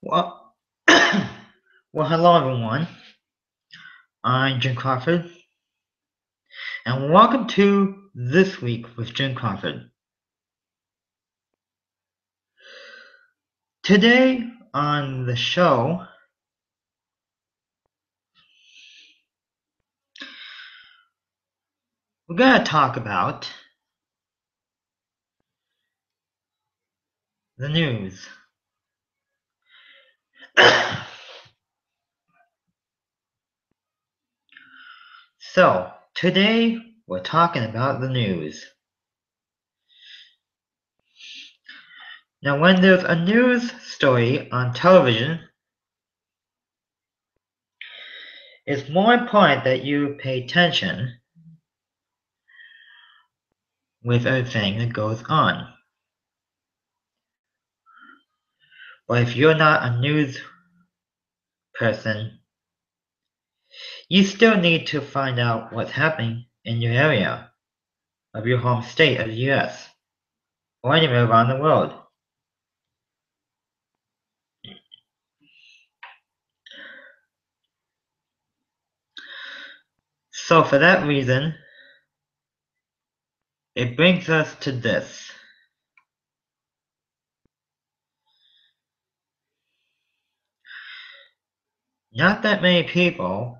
Well, well, hello everyone. I'm Jim Crawford, and welcome to This Week with Jim Crawford. Today on the show, we're going to talk about the news. So, today we're talking about the news. Now, when there's a news story on television, it's more important that you pay attention with everything that goes on. But if you're not a news person, you still need to find out what's happening in your area of your home state of the US or anywhere around the world. So for that reason, it brings us to this. Not that many people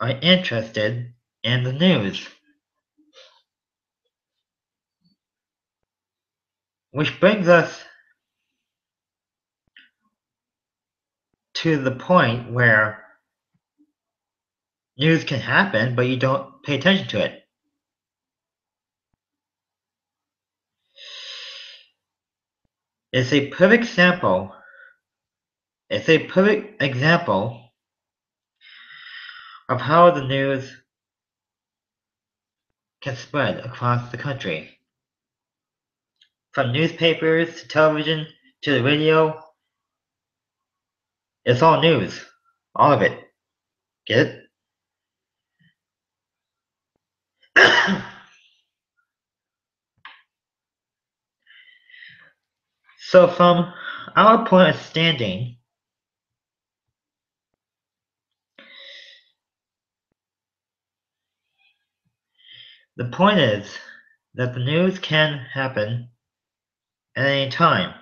are interested in the news. Which brings us to the point where news can happen, but you don't pay attention to it. It's a perfect example. It's a perfect example of how the news can spread across the country. From newspapers to television to the radio, it's all news. All of it. Get it? so from our point of standing, The point is that the news can happen at any time.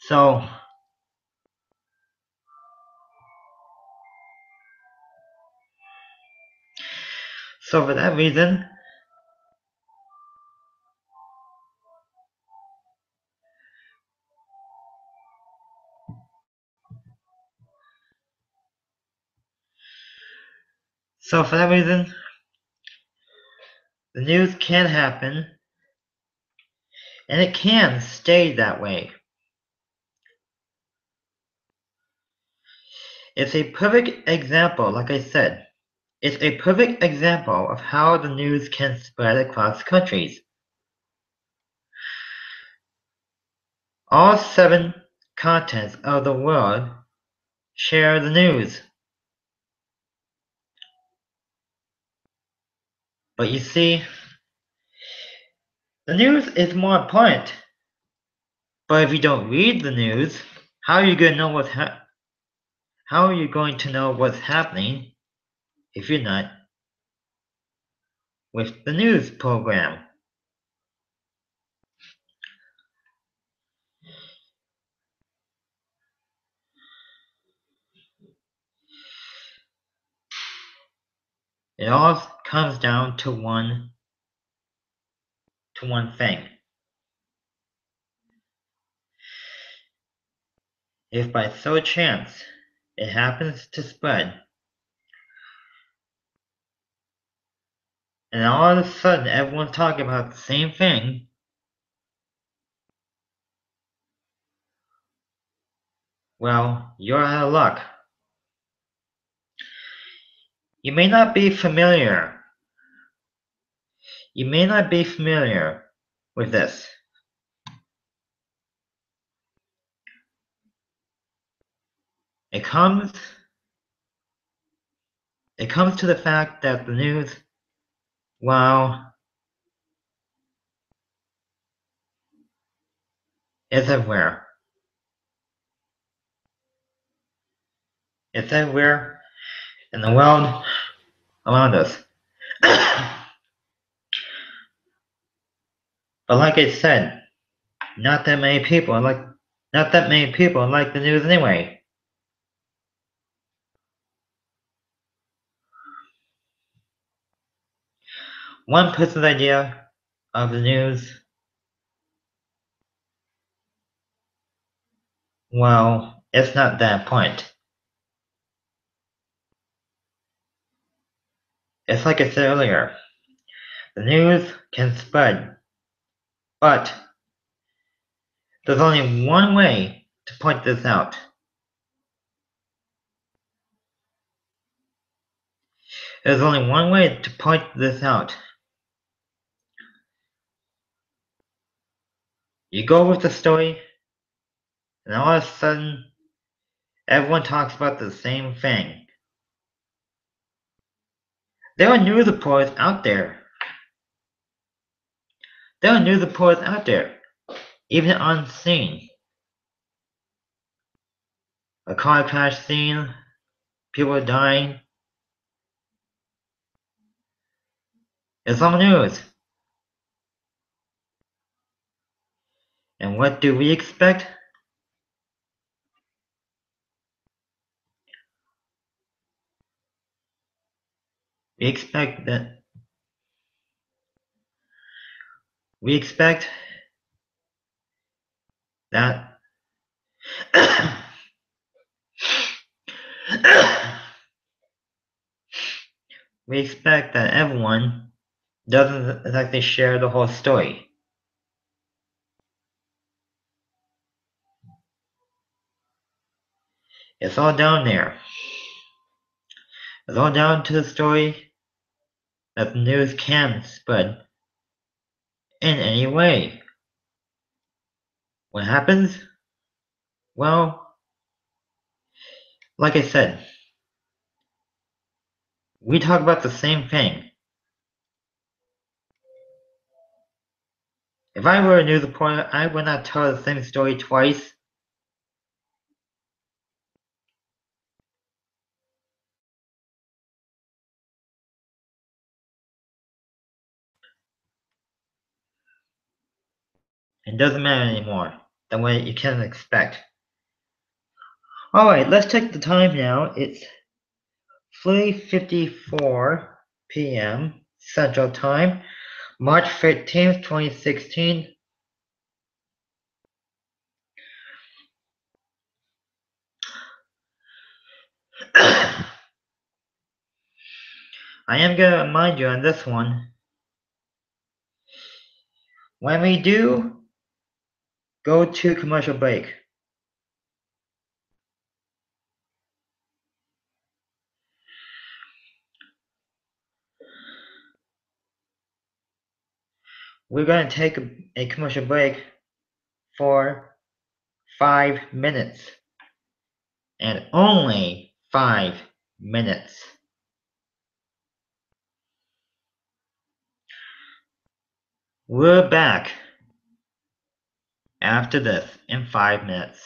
So so for that reason So for that reason, the news can happen, and it can stay that way. It's a perfect example, like I said, it's a perfect example of how the news can spread across countries. All seven continents of the world share the news. But you see, the news is more important. But if you don't read the news, how are you going to know what's ha- how are you going to know what's happening if you're not with the news program? It all comes down to one to one thing. If by so chance it happens to spread, and all of a sudden everyone's talking about the same thing, well, you're out of luck. You may not be familiar. You may not be familiar with this. It comes it comes to the fact that the news, well, is everywhere. It's everywhere in the world around us. but like I said, not that many people like not that many people like the news anyway. One person's idea of the news well, it's not that point. It's like I said earlier, the news can spread, but there's only one way to point this out. There's only one way to point this out. You go with the story, and all of a sudden, everyone talks about the same thing. There are news reports out there. There are news reports out there, even on scene. A car crash scene, people dying. It's the news. And what do we expect? We expect that we expect that we expect that everyone doesn't exactly share the whole story. It's all down there. It's all down to the story that news can spread in any way. What happens? Well, like I said, we talk about the same thing. If I were a news reporter, I would not tell the same story twice. It doesn't matter anymore, the way you can expect. Alright, let's check the time now. It's 3.54 p.m. Central Time, March 15th, 2016. I am going to remind you on this one. When we do Go to commercial break. We're going to take a, commercial break for five minutes. And only five minutes. We're back after this in five minutes.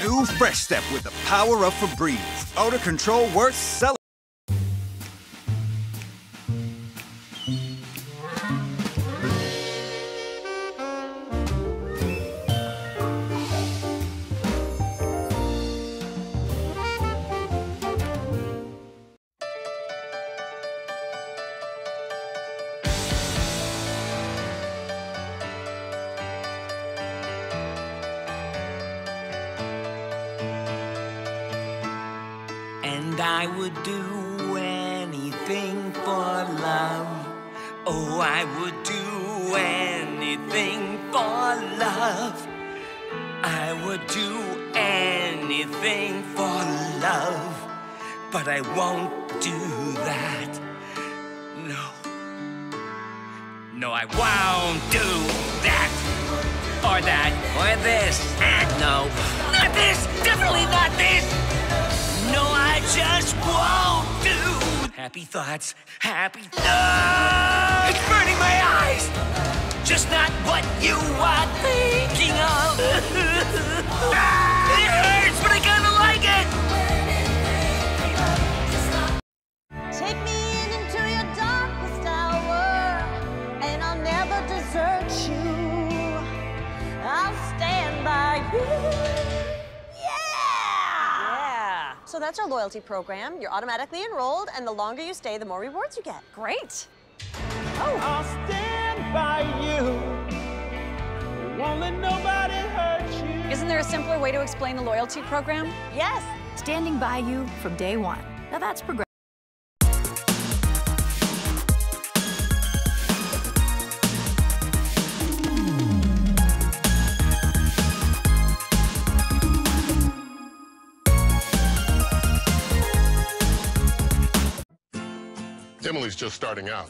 New Fresh Step with the power of Febreze. Odor control worth selling. I would do anything for love. But I won't do that. no. No, I won't do that. Or that. Or this. And no. Not this. Definitely not this. No, I just won't do. Happy thoughts. Happy. No! It's burning my eyes. Just not what you are thinking of. it hurts, but I kinda like it. Take me in into your darkest hour, and I'll never desert you. I'll stand by you. Yeah! Yeah. So that's our loyalty program. You're automatically enrolled, and the longer you stay, the more rewards you get. Great. Oh. I'll stand by you. Won't let nobody hurt you. Isn't there a simpler way to explain the loyalty program? Yes. Standing by you from day one. Now that's progressive. Emily's just starting out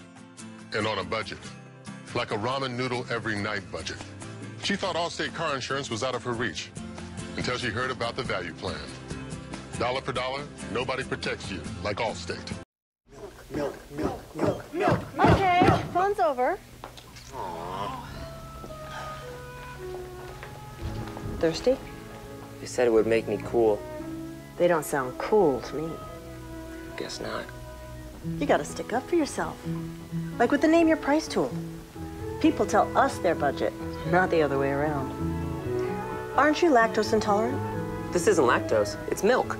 and on a budget, like a ramen noodle every night budget. She thought Allstate car insurance was out of her reach until she heard about the value plan. Dollar per dollar, nobody protects you like Allstate. Milk, milk, milk, milk, milk. Okay, fun's over. Aww. Thirsty? They said it would make me cool. They don't sound cool to me. Guess not. You gotta stick up for yourself. Like with the Name Your Price tool. People tell us their budget, not the other way around. Aren't you lactose intolerant? This isn't lactose, it's milk.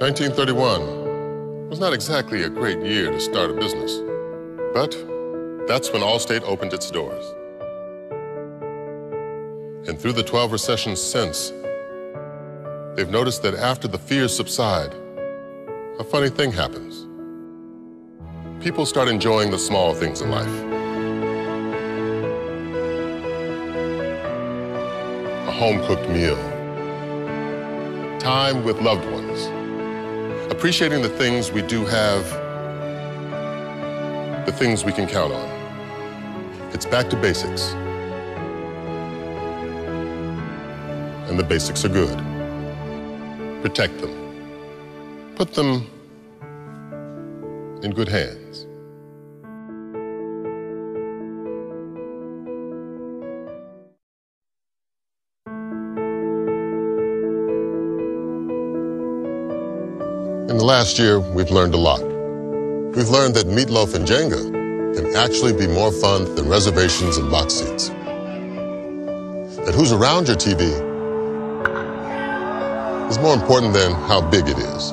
Nineteen thirty-one was not exactly a great year to start a business, but that's when Allstate opened its doors. And through the 12 recessions since, they've noticed that after the fears subside, a funny thing happens. People start enjoying the small things in life. A home cooked meal, time with loved ones, appreciating the things we do have, the things we can count on. It's back to basics. and the basics are good. Protect them. Put them in good hands. In the last year, we've learned a lot. We've learned that meatloaf and Jenga can actually be more fun than reservations and box seats. That who's around your TV is more important than how big it is.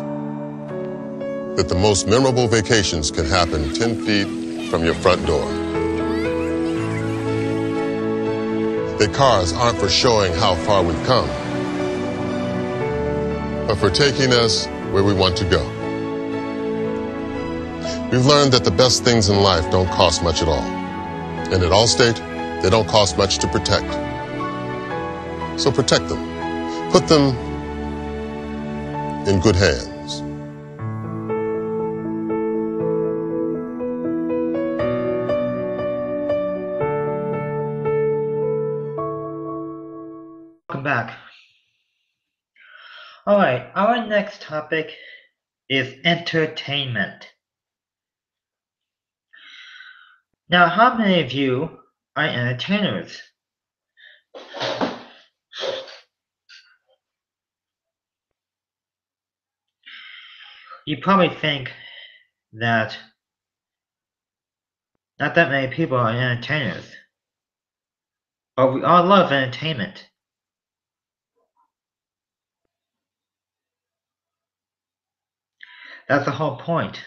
That the most memorable vacations can happen 10 feet from your front door. That cars aren't for showing how far we've come, but for taking us where we want to go. We've learned that the best things in life don't cost much at all. And at Allstate, they don't cost much to protect. So protect them. Put them in good hands. Welcome back. Alright, our next topic is entertainment. Now, how many of you are entertainers? You probably think that not that many people are entertainers. But we all love entertainment. That's the whole point.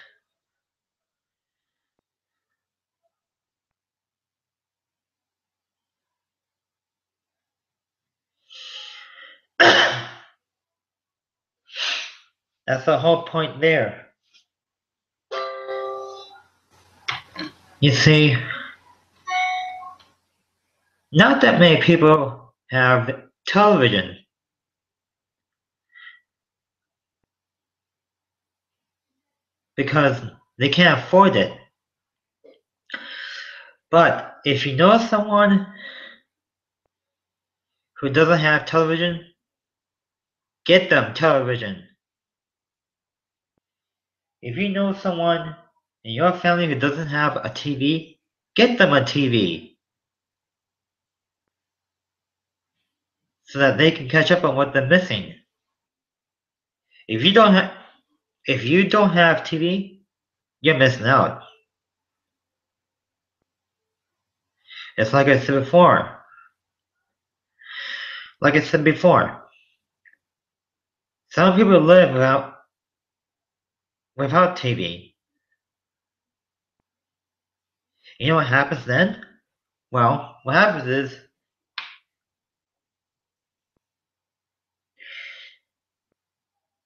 That's the whole point there. You see, not that many people have television. Because they can't afford it. But if you know someone who doesn't have television, get them television. If you know someone in your family who doesn't have a TV, get them a TV. So that they can catch up on what they're missing. If you don't have if you don't have TV, you're missing out. It's like I said before. Like I said before. Some people live without without TV. You know what happens then? Well, what happens is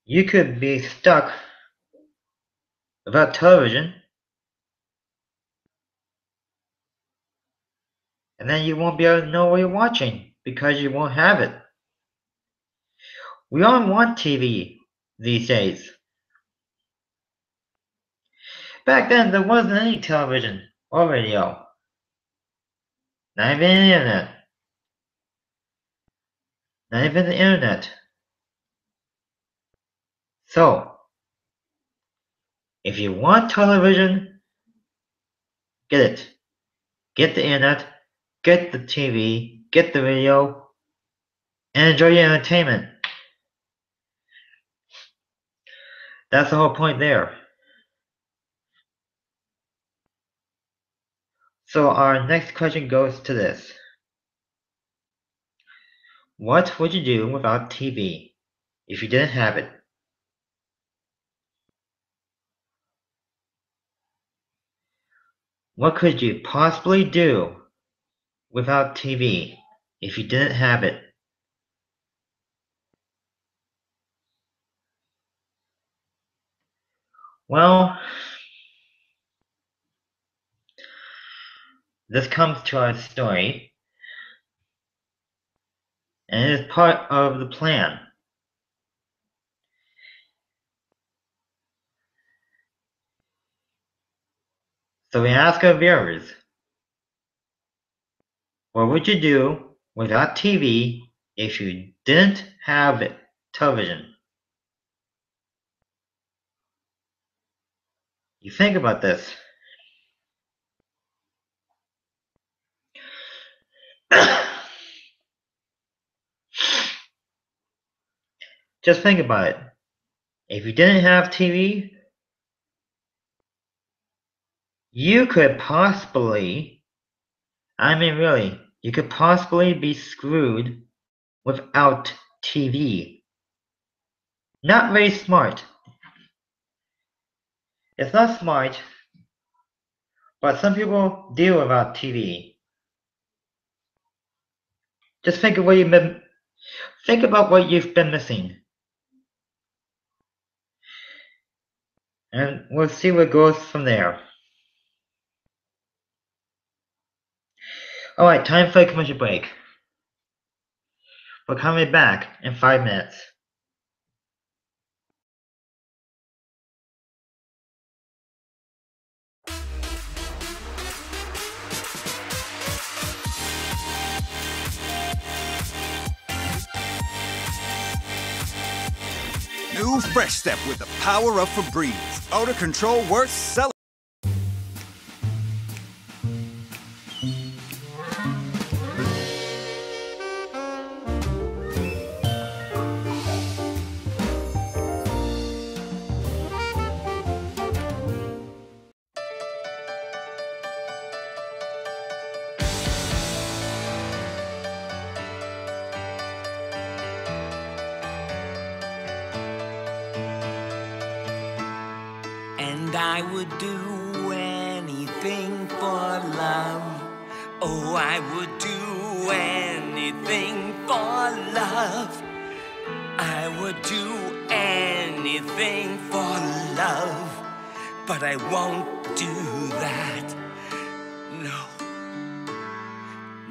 you could be stuck without television and then you won't be able to know what you're watching because you won't have it. We all want TV these days. Back then, there wasn't any television or radio. Not even the internet. Not even the internet. So, if you want television, get it. Get the internet, get the TV, get the video, and enjoy your entertainment. That's the whole point there. So our next question goes to this. What would you do without TV if you didn't have it? What could you possibly do without TV if you didn't have it? Well, this comes to our story, and it is part of the plan. So we ask our viewers, what would you do without TV if you didn't have television? You think about this. Just think about it. If you didn't have TV, you could possibly, I mean, really, you could possibly be screwed without TV. Not very smart. It's not smart, but some people deal without TV. Just think of what you've been, think about what you've been missing. And we'll see what goes from there. Alright, time for a commercial break. We're coming back in five minutes. New Fresh Step with the power of Febreze. Of control worth selling. For love. But I won't do that. No.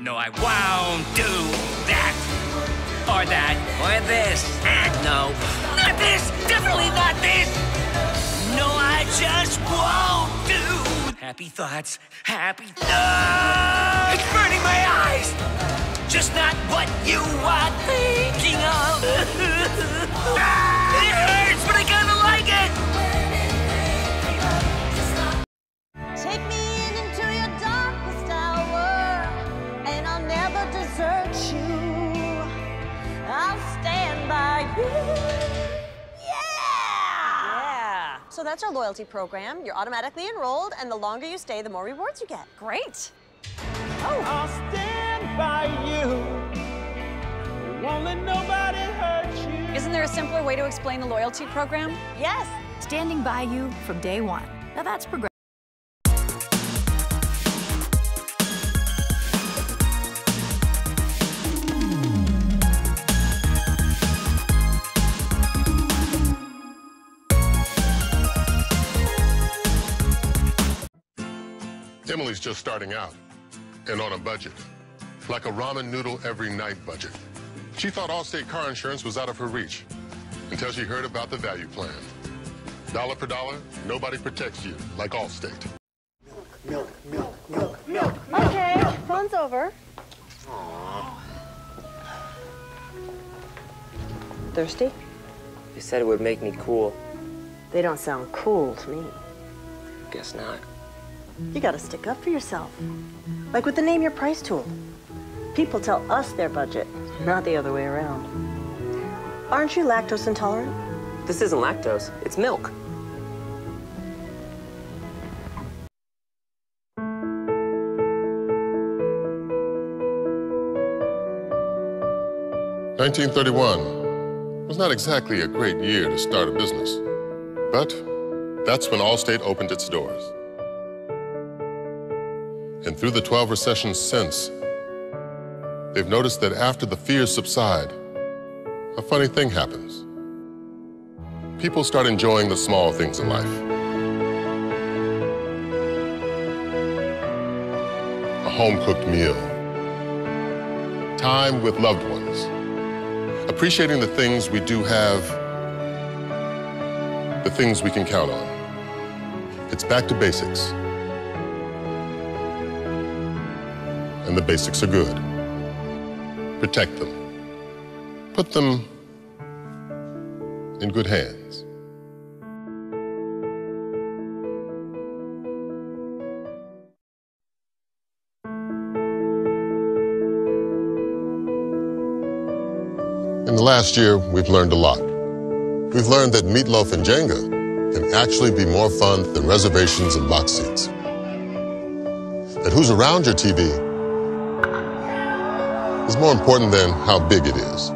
No, I won't do that. Or that. Or this. And no. Not this! Definitely not this! No, I just won't do. Happy thoughts. Happy. No! It's burning my eyes! Just not what you are thinking of. it hurts, but I kinda So that's our loyalty program. You're automatically enrolled, and the longer you stay, the more rewards you get. Great. Oh. I'll stand by you. Won't let nobody hurt you. Isn't there a simpler way to explain the loyalty program? Yes. Standing by you from day one. Now that's progressive. Emily's just starting out and on a budget, like a ramen noodle every night budget. She thought Allstate car insurance was out of her reach until she heard about the value plan. Dollar for dollar, nobody protects you like Allstate. Milk, milk, milk, milk. Okay, phone's over. Aww. Thirsty? They said it would make me cool. They don't sound cool to me. Guess not. You gotta stick up for yourself. Like with the Name Your Price tool. People tell us their budget, not the other way around. Aren't you lactose intolerant? This isn't lactose, it's milk. Nineteen thirty-one was not exactly a great year to start a business, but that's when Allstate opened its doors. And through the 12 recessions since, they've noticed that after the fears subside, a funny thing happens. People start enjoying the small things in life. A home-cooked meal, time with loved ones, appreciating the things we do have, the things we can count on. It's back to basics. And the basics are good. Protect them. Put them in good hands. In the last year, we've learned a lot. We've learned that meatloaf and Jenga can actually be more fun than reservations and box seats. That who's around your TV is more important than how big it is.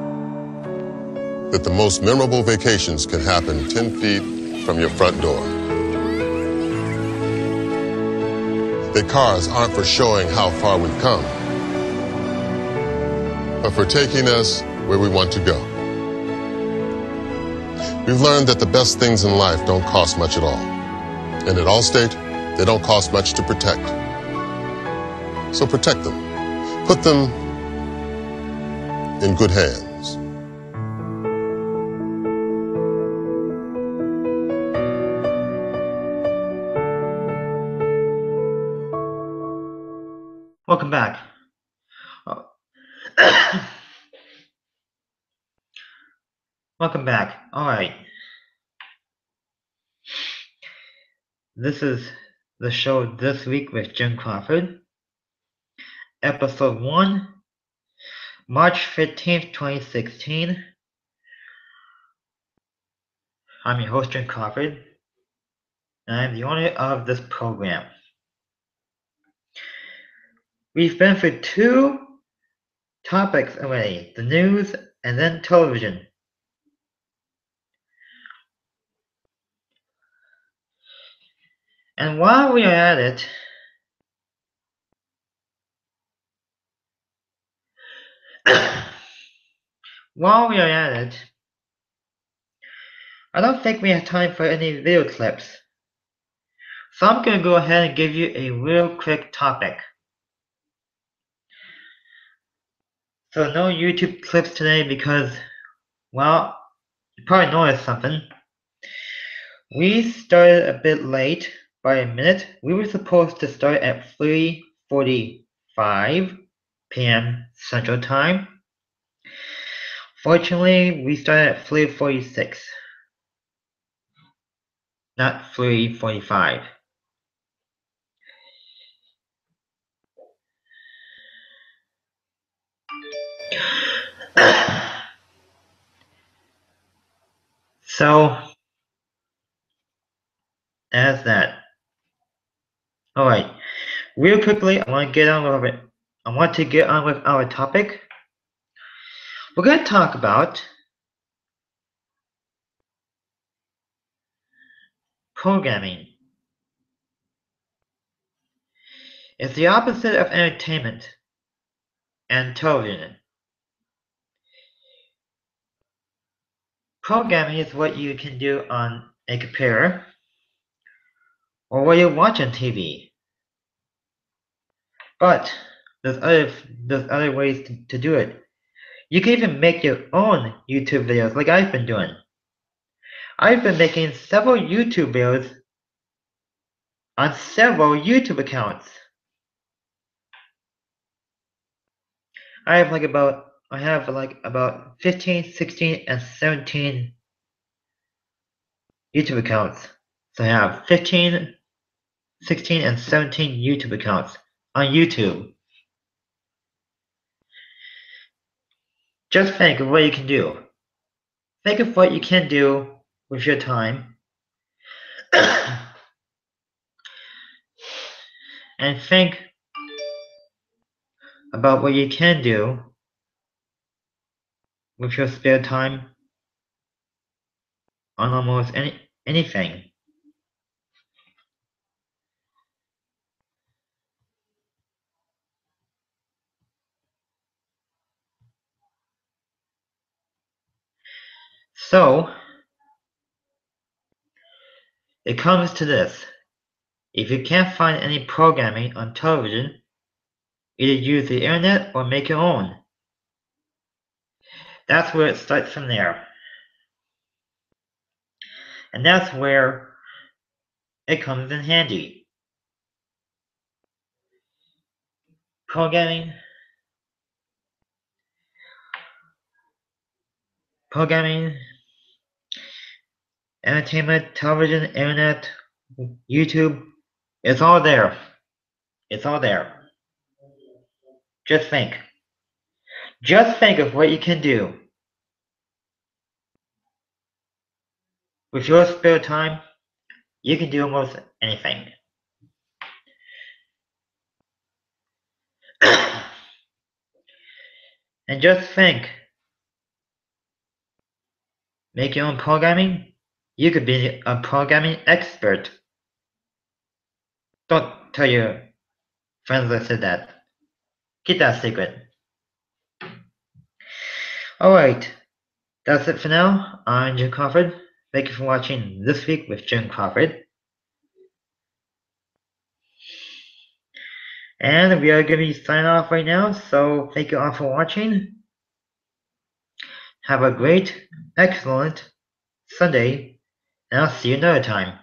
That the most memorable vacations can happen 10 feet from your front door. That cars aren't for showing how far we've come, but for taking us where we want to go. We've learned that the best things in life don't cost much at all. And at Allstate, they don't cost much to protect. So protect them. Put them in good hands. Welcome back. Oh. Welcome back. All right. This is the show this week with Jim Crawford. Episode 1, March 15th, 2016. I'm your host, Jim Crawford, and I'm the owner of this program. We've been through two topics already the news and then television. And while we are at it, while we are at it, I don't think we have time for any video clips. So I'm going to go ahead and give you a real quick topic. So no YouTube clips today because, well, you probably noticed something. We started a bit late by a minute. We were supposed to start at 3.45 p.m. Central Time. Fortunately, we started at 3.46. Not 3.45. so as that. Alright. Real quickly I want to get on with it. I want to get on with our topic. We're gonna talk about programming. It's the opposite of entertainment and television. Programming is what you can do on a computer or what you watch on TV. But there's other there's other ways to, to do it. You can even make your own YouTube videos like I've been doing. I've been making several YouTube videos on several YouTube accounts. I have like about I have like about 15, 16, and 17 YouTube accounts. So I have 15, 16, and 17 YouTube accounts on YouTube. Just think of what you can do. Think of what you can do with your time. and think about what you can do with your spare time on almost any anything. So, it comes to this. If you can't find any programming on television, either use the internet or make your own. That's where it starts from there. And that's where it comes in handy. Programming. Programming, entertainment, television, internet, YouTube, it's all there. It's all there. Just think. Just think of what you can do. With your spare time, you can do almost anything. and just think. Make your own programming? You could be a programming expert. Don't tell your friends said that. Keep that secret. Alright, that's it for now. I'm Jim Crawford. Thank you for watching This Week with Jim Crawford. And we are going to be signing off right now, so thank you all for watching. Have a great, excellent Sunday, I'll see you another time.